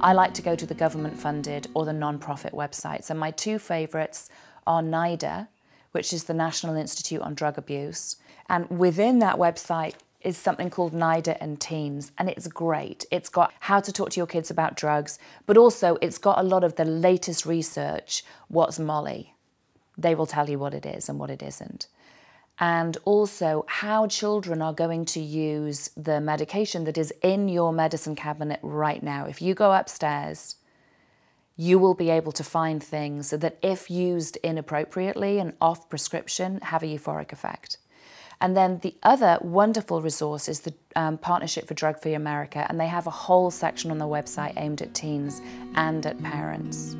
I like to go to the government funded or the non-profit websites. And my two favourites are NIDA, which is the National Institute on Drug Abuse. And within that website is something called NIDA and Teens, and it's great. It's got how to talk to your kids about drugs, but also it's got a lot of the latest research. What's Molly? They will tell you what it is and what it isn't. And also how children are going to use the medication that is in your medicine cabinet right now. If you go upstairs, you will be able to find things that, if used inappropriately and off prescription, have a euphoric effect. And then the other wonderful resource is the um, Partnership for Drug Free America, and they have a whole section on their website aimed at teens and at parents.